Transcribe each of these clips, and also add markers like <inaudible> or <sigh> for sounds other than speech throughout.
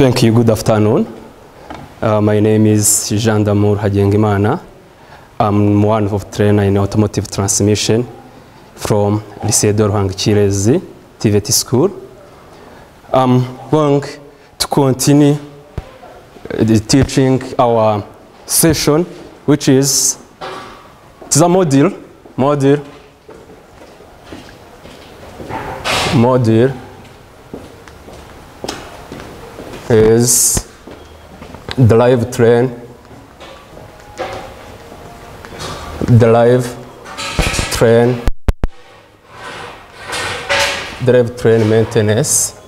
Thank you. Good afternoon. Uh, my name is Jean Damour Hagengimana. I'm one of trainer in automotive transmission from Lycée d'Orhang Kirezi TVT School. I'm going to continue uh, the teaching our session, which is a module, module, module is the drivetrain, the live train, drivetrain maintenance,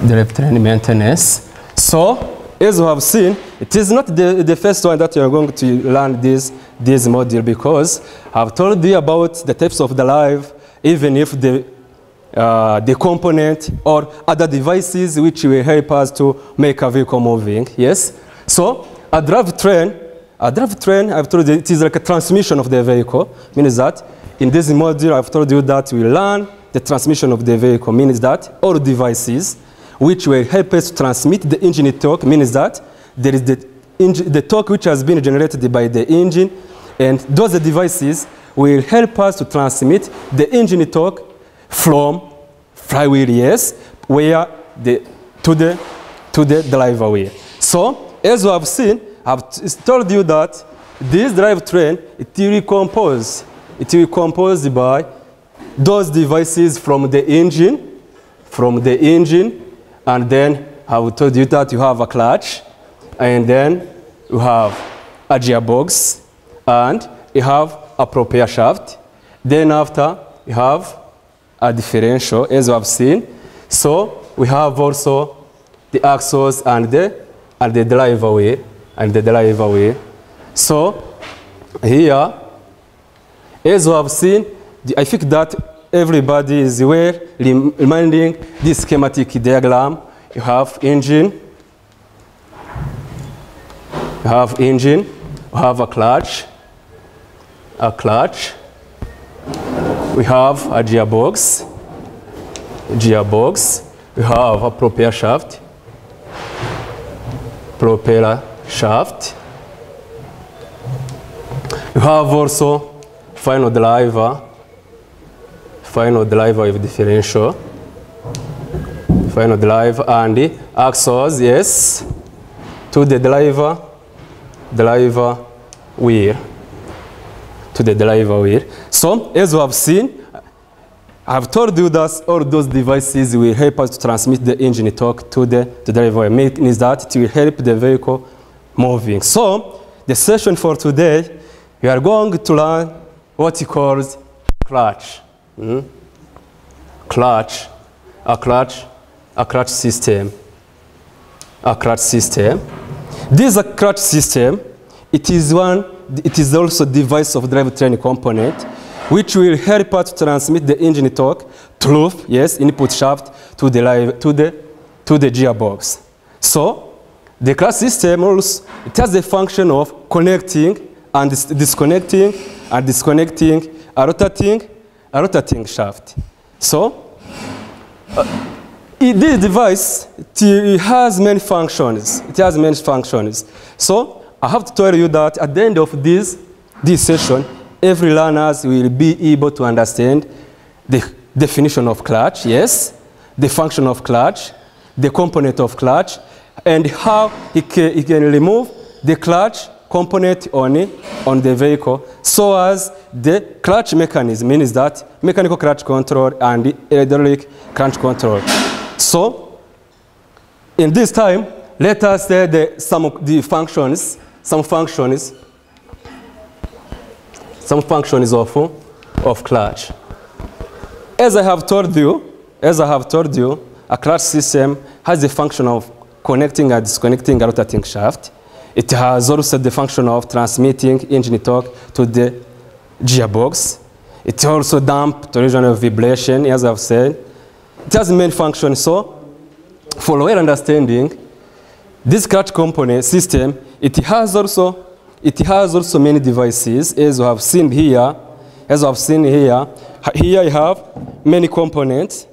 drivetrain maintenance. So, as you have seen, it is not the, the first one that you are going to learn this, this module because I've told you about the types of the live, even if the uh, the component or other devices which will help us to make a vehicle moving. Yes? So a drivetrain, a drivetrain, I've told you, it is like a transmission of the vehicle. Means that in this module, I've told you that we learn the transmission of the vehicle. Means that all devices which will help us to transmit the engine torque. Means that there is the, the torque which has been generated by the engine, and those devices will help us to transmit the engine torque from flywheel, yes, where the, to the, to the driver wheel. So, as you have seen, I've told you that this drivetrain, it will compose, it will compose by those devices from the engine, from the engine, and then I've told you that you have a clutch, and then you have a gearbox, and you have a propeller shaft. Then after, you have a differential as we have seen. So we have also the axles and the and the driver wheel and the driver wheel. So here, as we have seen, I think that everybody is aware, reminding this schematic diagram. You have engine, you have engine, you have a clutch, a clutch, we have a gearbox, gearbox, we have a propeller shaft, propeller shaft. We have also final driver, final driver with differential, final driver and the axles, yes, to the driver, driver wheel to the driver wheel. So, as you have seen, I've told you that all those devices will help us to transmit the engine torque to the, to the driver. Means that it will help the vehicle moving. So, the session for today, we are going to learn what he calls clutch. Hmm? Clutch, a clutch, a clutch system, a clutch system. This is a clutch system. It is one it is also device of drivetrain component, which will help us to transmit the engine torque through, yes, input shaft to the, live, to the, to the gearbox. So, the clutch system also, it has the function of connecting and dis disconnecting and disconnecting a rotating, a rotating shaft. So, uh, this device, it has many functions. It has many functions. So, I have to tell you that at the end of this, this session, every learner will be able to understand the definition of clutch, yes, the function of clutch, the component of clutch, and how he can, he can remove the clutch component on, it, on the vehicle so as the clutch mechanism means that mechanical clutch control and hydraulic clutch control. So, in this time, let us say the, some of the functions some functions, some functions of, of clutch. As I have told you, as I have told you, a clutch system has the function of connecting and disconnecting a rotating shaft. It has also the function of transmitting engine torque to the gearbox. It also damp torsional vibration, as I've said. It has many functions. So, for our understanding, this clutch component system it has also it has also many devices as you have seen here as you have seen here here you have many components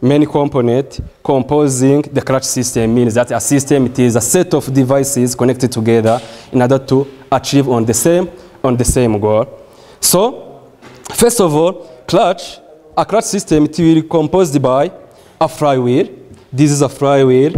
many components composing the clutch system means that a system it is a set of devices connected together in order to achieve on the same on the same goal. So, first of all, clutch a clutch system it will be composed by a flywheel. This is a flywheel.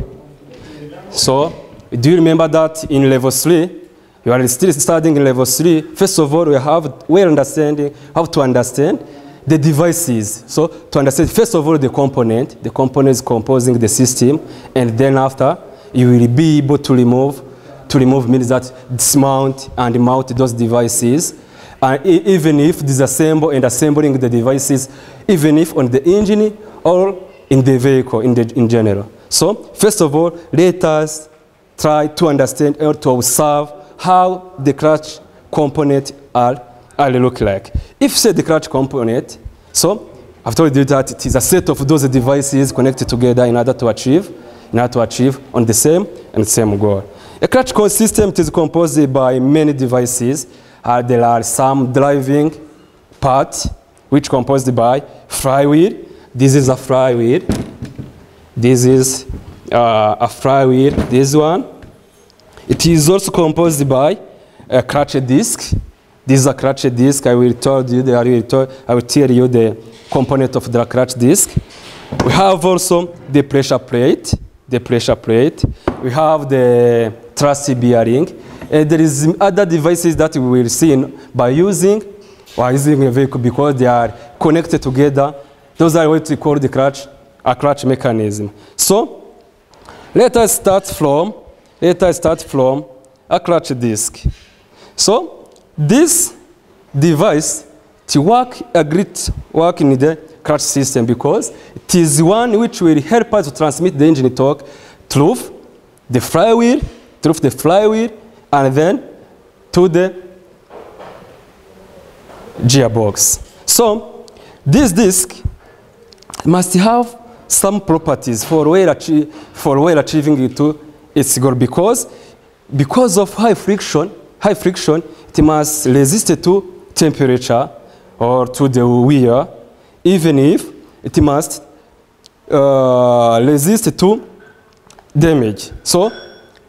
So, do you remember that in level 3 you are still studying in level 3. First of all, we have well understanding how to understand the devices. So to understand, first of all, the component, the components composing the system, and then after, you will be able to remove, to remove means that dismount and mount those devices. And even if disassemble and assembling the devices, even if on the engine or in the vehicle in, the, in general. So first of all, let us try to understand or to observe how the clutch component are, are look like. If say the clutch component, so I've told you that it is a set of those devices connected together in order to achieve, in order to achieve on the same and same goal. A clutch system is composed by many devices. Uh, there are some driving parts which composed by flywheel. This is a flywheel. This is uh, a flywheel. This one it is also composed by a clutch disc. This is a clutch disc. I will tell you the, I will tell, I will tell you the component of the clutch disc. We have also the pressure plate, the pressure plate. We have the thrust bearing. And there is other devices that we will see in, by using or using a vehicle because they are connected together. Those are what we call the clutch, a clutch mechanism. So let us start from let us start from a clutch disc. So this device to work a great work in the clutch system because it is one which will help us to transmit the engine torque through the flywheel, through the flywheel, and then to the gearbox. So this disc must have some properties for well, for well achieving it to its goal because because of high friction, high friction, it must resist to temperature or to the wear, even if it must uh, resist to damage. So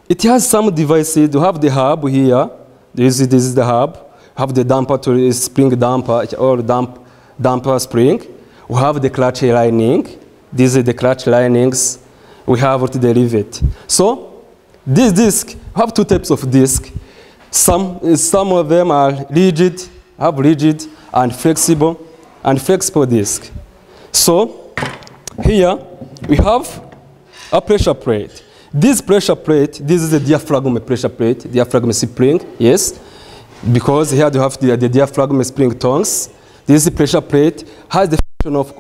it has some devices. You have the hub here. This is, this is the hub. Have the damper to spring damper or damp, damper spring. We have the clutch lining. These are the clutch linings. We have to the rivet. So this disc, have two types of disc. Some, some of them are rigid, have rigid and flexible, and flexible disc. So here we have a pressure plate. This pressure plate, this is the diaphragm pressure plate, diaphragm spring, yes, because here you have the, the diaphragm spring tongues. This pressure plate has the function of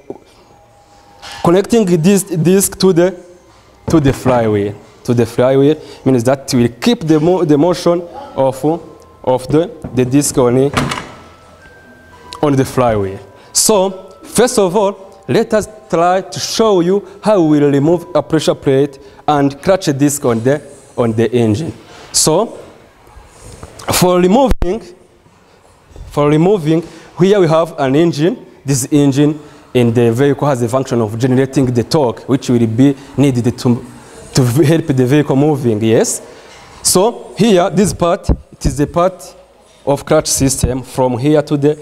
connecting this disc to the, to the flywheel to the flywheel means that will keep the, mo the motion of, of the, the disc on, on the flywheel. So, first of all, let us try to show you how we will remove a pressure plate and clutch a disc on the, on the engine. So, for removing, for removing, here we have an engine. This engine in the vehicle has the function of generating the torque, which will be needed to to help the vehicle moving, yes? So here, this part, it is the part of clutch system from here to the,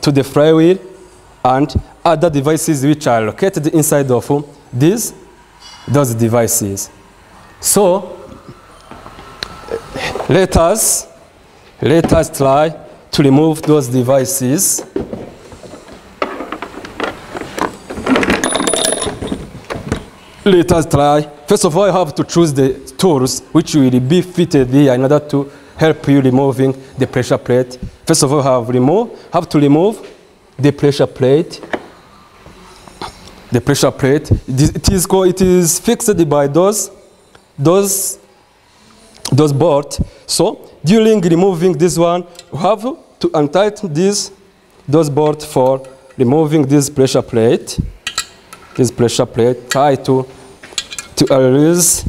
to the flywheel and other devices which are located inside of these, those devices. So let us, let us try to remove those devices let us try. First of all, you have to choose the tools which will be fitted here in order to help you removing the pressure plate. First of all, have remove, have to remove the pressure plate. The pressure plate. It is, it is fixed by those, those, those bolts. So during removing this one, you have to untighten this, those bolts for removing this pressure plate this pressure plate, try to, to erase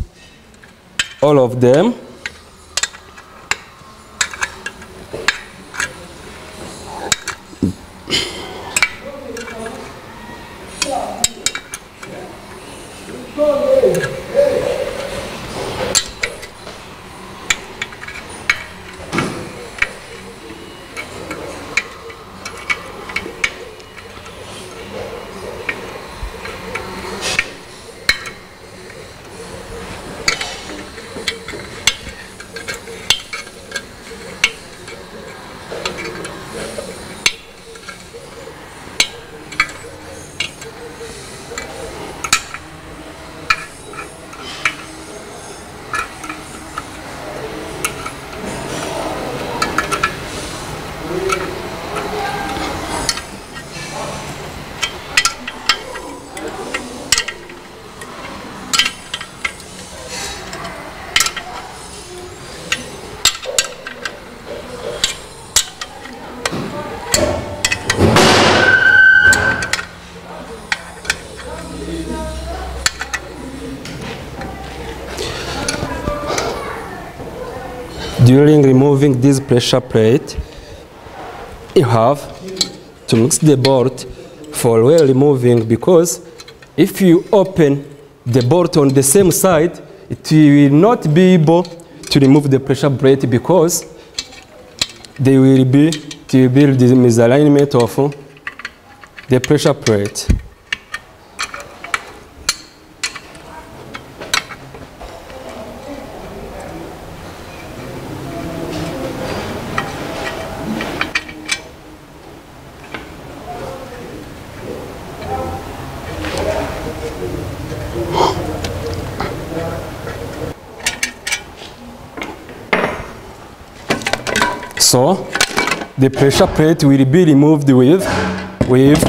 all of them. during removing this pressure plate, you have to mix the bolt for well removing because if you open the bolt on the same side, it will not be able to remove the pressure plate because there will be to build the misalignment of the pressure plate. So the pressure plate will be removed with with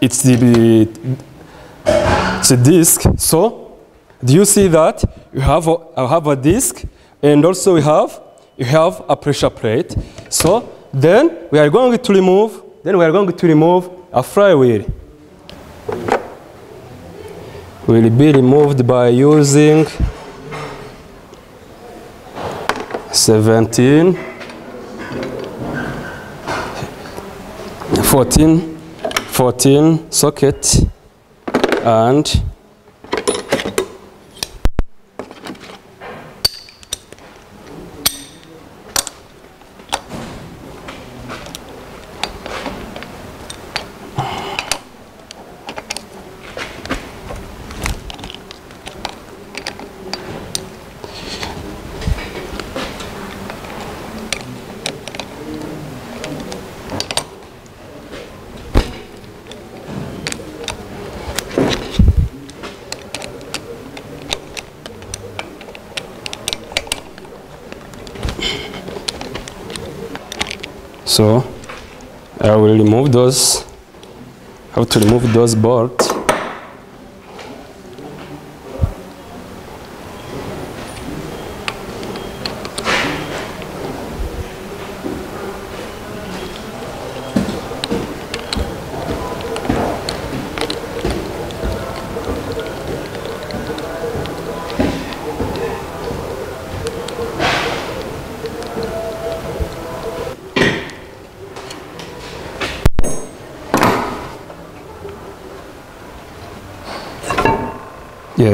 it's the it's a disc. So do you see that you have a, I have a disc and also we have you have a pressure plate. So then we are going to remove then we are going to remove a flywheel. Will be removed by using 17 14 14 socket and So I will remove those, have to remove those bolts.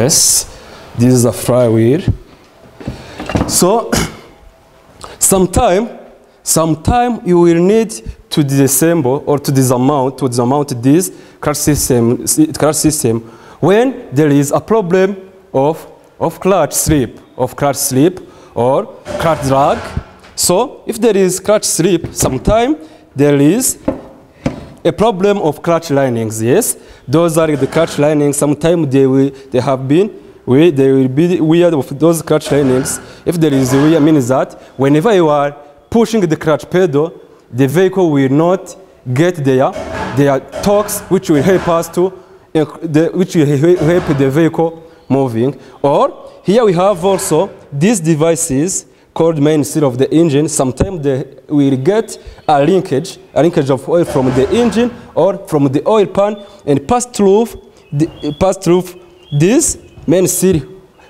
Yes, this is a flywheel. So, <clears throat> sometime, sometime you will need to disassemble or to dismount, to dismount this crash system, crash system when there is a problem of, of clutch slip, of clutch slip or clutch drag. So, if there is clutch slip, sometime there is a problem of clutch linings, yes. Those are the clutch linings. Sometimes they will, they have been, we, they will be weird of those clutch linings. If there is a weird, means that whenever you are pushing the clutch pedal, the vehicle will not get there. There are torques which will help us to, the, which will help the vehicle moving. Or here we have also these devices called main seal of the engine. Sometimes we'll get a linkage, a linkage of oil from the engine or from the oil pan and pass through, the, pass through this main seal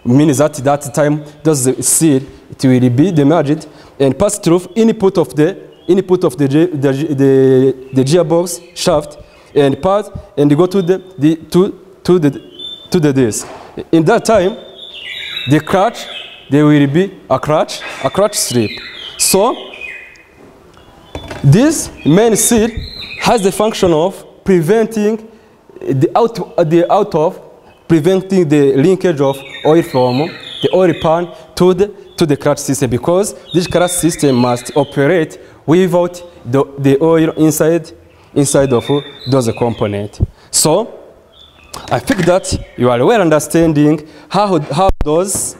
means that that time does seal it will be damaged and pass through input of the input of the, the, the, the gearbox shaft and pass and go to the, the to, to the to the disc. In that time, the clutch there will be a clutch, a clutch slip. So this main seal has the function of preventing the out, the out of preventing the linkage of oil from the oil pan to the to the clutch system because this clutch system must operate without the, the oil inside inside of those components. So I think that you are well understanding how how those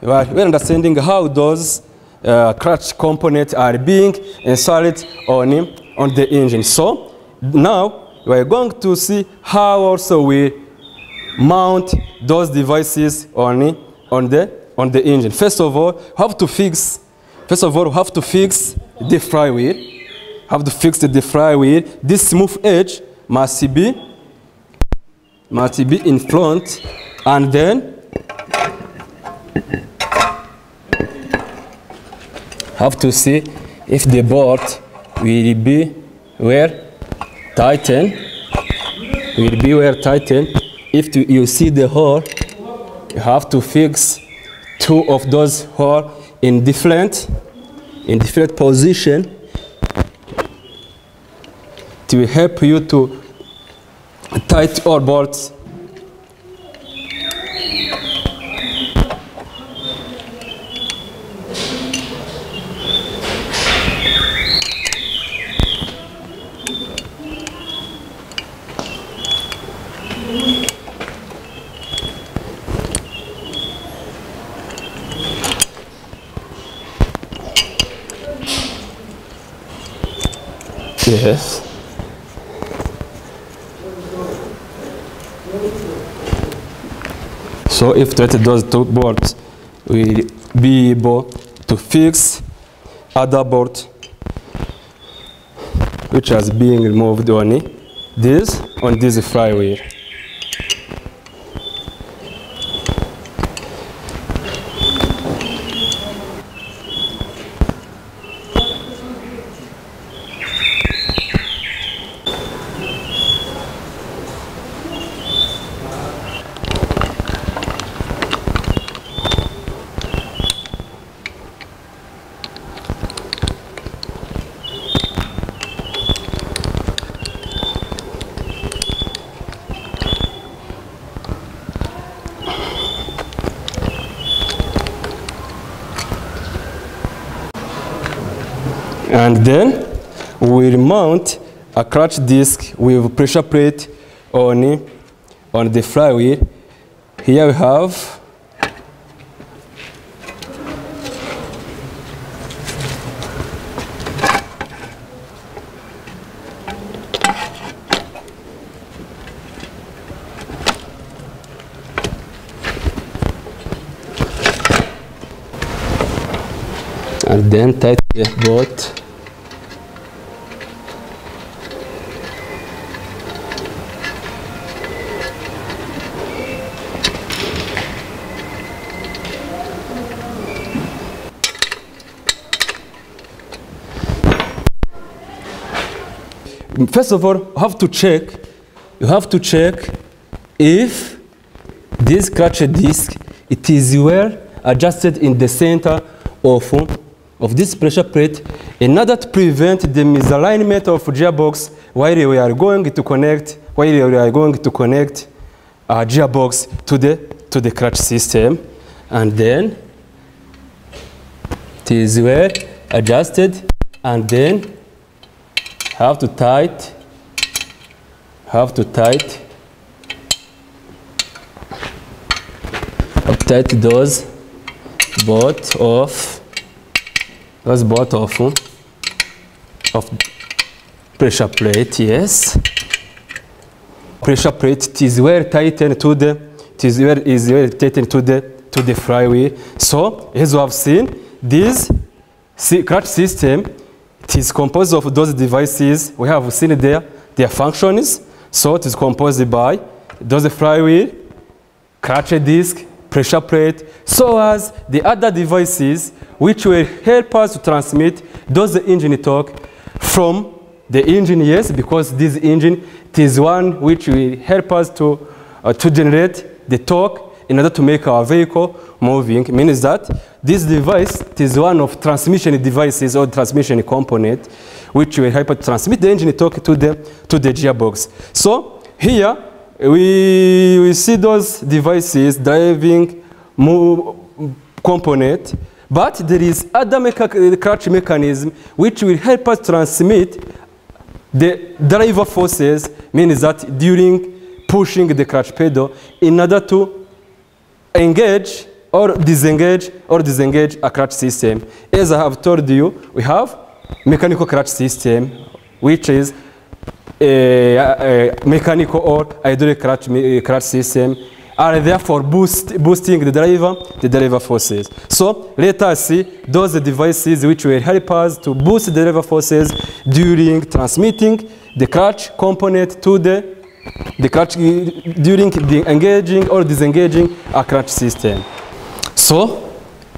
we're understanding how those uh, clutch components are being installed on, on the engine. So now we're going to see how also we mount those devices on, on, the, on the engine. First of all, have to fix, first of all, have to fix the flywheel. Have to fix the flywheel. This smooth edge must be, must be in front and then have to see if the bolt will be where tighten will be where tighten if you see the hole you have to fix two of those hole in different in different position to help you to tight all bolts Yes. So if that those two boards will be able to fix other board which has been removed on this on this flywheel. and then we mount a clutch disc with pressure plate on, on the flywheel. Here we have and then tight the bolt First of all, you have to check, you have to check if this clutch disc, it is well adjusted in the center of, of this pressure plate in order to prevent the misalignment of gearbox while we are going to connect, while we are going to connect a gearbox to the, to the clutch system. And then it is well adjusted and then have to tight, have to tight, tight those. Both of. Those both of of pressure plate, yes. Pressure plate it is well tightened to the it is well is well tightened to the to the flywheel. So as you have seen, this clutch system it is composed of those devices we have seen there, their functions. So it is composed by those flywheel, clutch disc, pressure plate, so as the other devices which will help us to transmit those engine torque from the engine, yes, because this engine is one which will help us to, uh, to generate the torque in order to make our vehicle moving means that this device is one of transmission devices or transmission component which will help to transmit the engine torque to the to the gearbox. So here we, we see those devices driving move component but there is other clutch mechanism which will help us transmit the driver forces means that during pushing the clutch pedal in order to engage or disengage or disengage a clutch system. As I have told you, we have mechanical clutch system, which is a, a mechanical or hydraulic clutch, eh, clutch system, are therefore boost, boosting the driver, the driver forces. So let us see those devices which will help us to boost the driver forces during transmitting the clutch component to the the clutch during the engaging or disengaging a clutch system. So,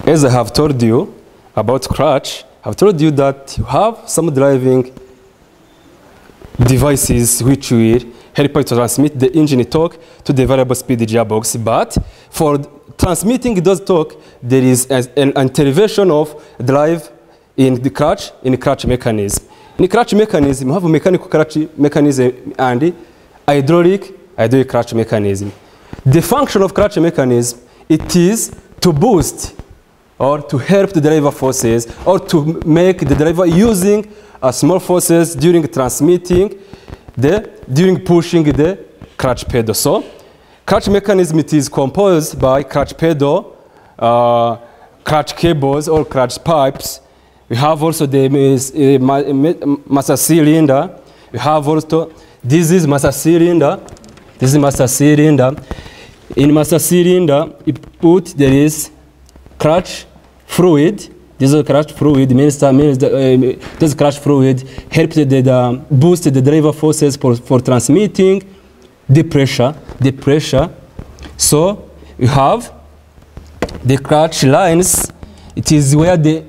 as I have told you about clutch, I've told you that you have some driving devices which will help you to transmit the engine torque to the variable speed gearbox. But for transmitting those torque, there is an intervention of drive in the clutch, in the clutch mechanism. In the clutch mechanism, you have a mechanical clutch mechanism and hydraulic, hydraulic clutch mechanism. The function of clutch mechanism, it is to boost or to help the driver forces or to make the driver using uh, small forces during transmitting the during pushing the clutch pedal. So clutch mechanism it is composed by clutch pedal, uh, clutch cables or clutch pipes. We have also the uh, master cylinder. We have also this is master cylinder. This is master cylinder. In master cylinder, you put there is clutch fluid. This is clutch fluid means that means uh, this clutch fluid helps the, the boost the driver forces for, for transmitting the pressure, the pressure. So you have the clutch lines. It is where the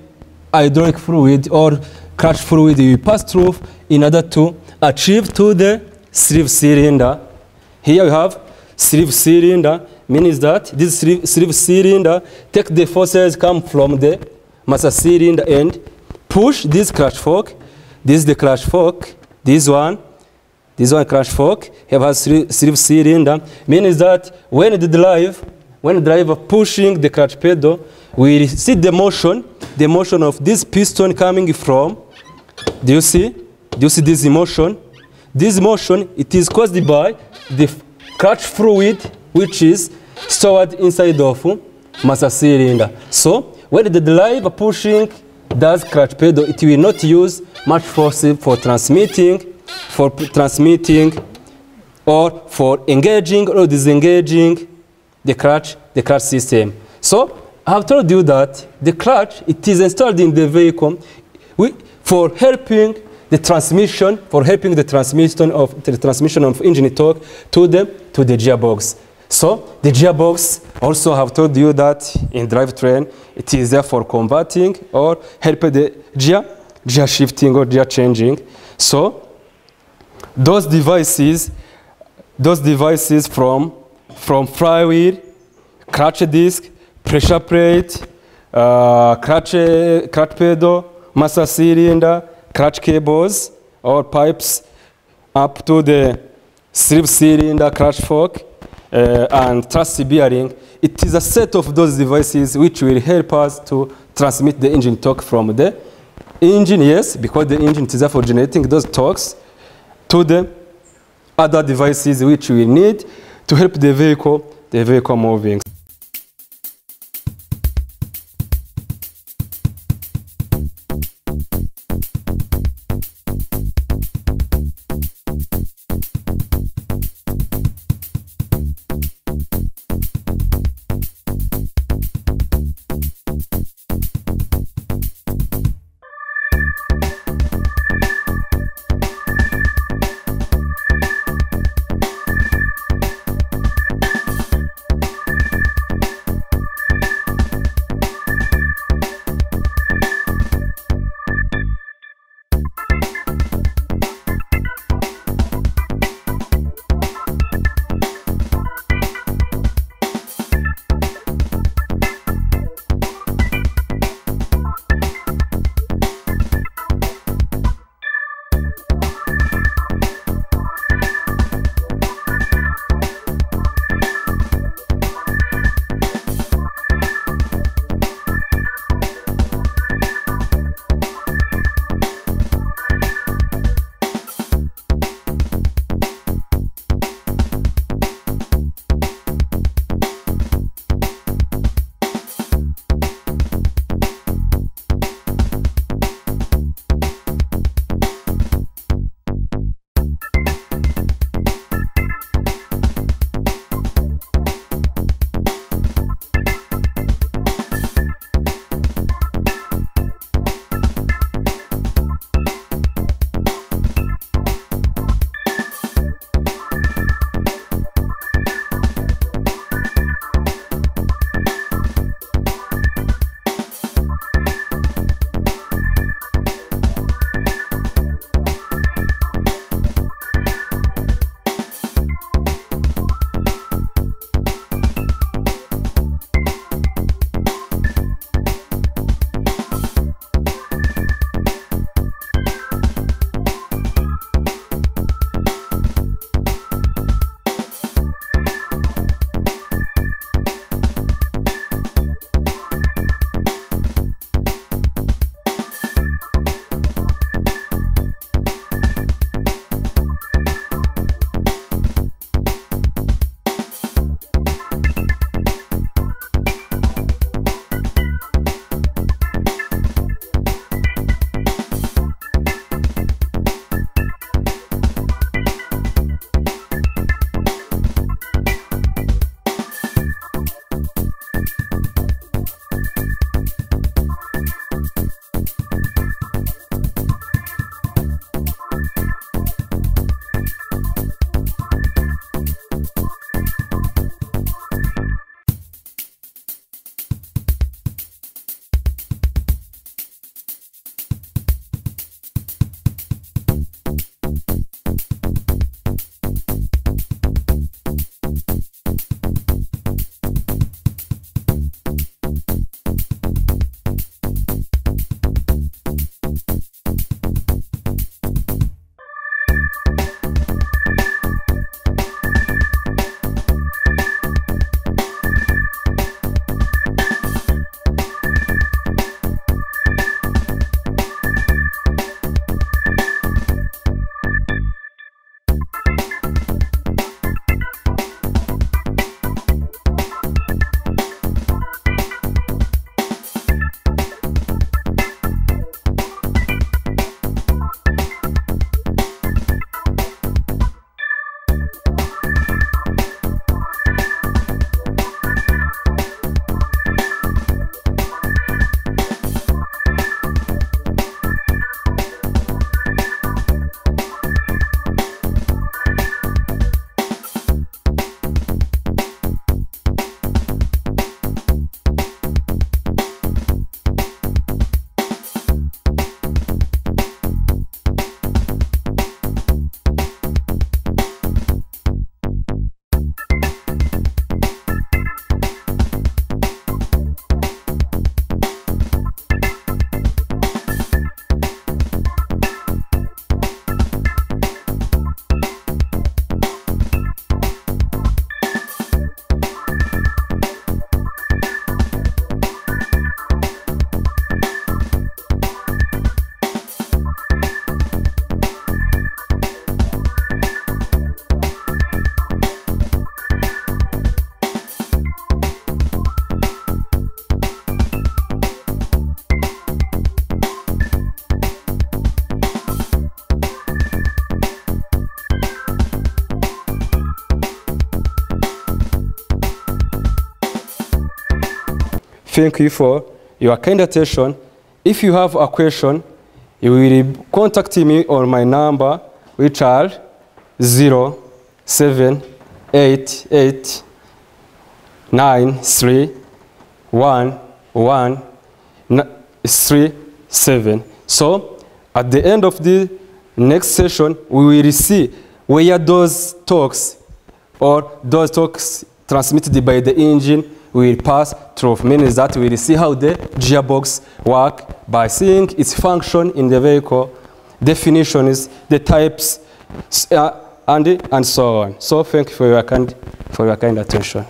hydraulic fluid or clutch fluid you pass through in order to achieve to the slave cylinder. Here we have slave cylinder means that this slave cylinder take the forces come from the master cylinder and push this clutch fork. This is the clutch fork. This one, this one clutch fork have a slave cylinder. Means that when the drive, when the driver pushing the clutch pedal, we see the motion, the motion of this piston coming from. Do you see? Do you see this motion? This motion it is caused by the clutch fluid which is stored inside of uh, master cylinder. So when the drive pushing does clutch pedal, it will not use much force for transmitting, for transmitting, or for engaging or disengaging the clutch, the clutch system. So I have told you that the clutch it is installed in the vehicle for helping the transmission, for helping the transmission of the transmission of engine torque to the to the gearbox. So the gearbox also have told you that in drivetrain it is there for converting or help the gear, gear shifting or gear changing. So those devices, those devices from from flywheel, clutch disc, pressure plate, uh, clutch, clutch pedal, master cylinder, clutch cables or pipes up to the slave cylinder, clutch fork, uh, and thrust bearing, it is a set of those devices which will help us to transmit the engine torque from the engine, yes, because the engine is therefore generating those torques to the other devices which we need to help the vehicle, the vehicle moving. Thank you uh, for your kind attention. If you have a question, you will contact me on my number, which are 0788 93 1 1 3 7. So at the end of the next session, we will see where those talks or those talks transmitted by the engine will pass through, meaning that we will see how the gearbox work by seeing its function in the vehicle, definitions, the types, uh, and, and so on. So thank you for your kind, for your kind attention.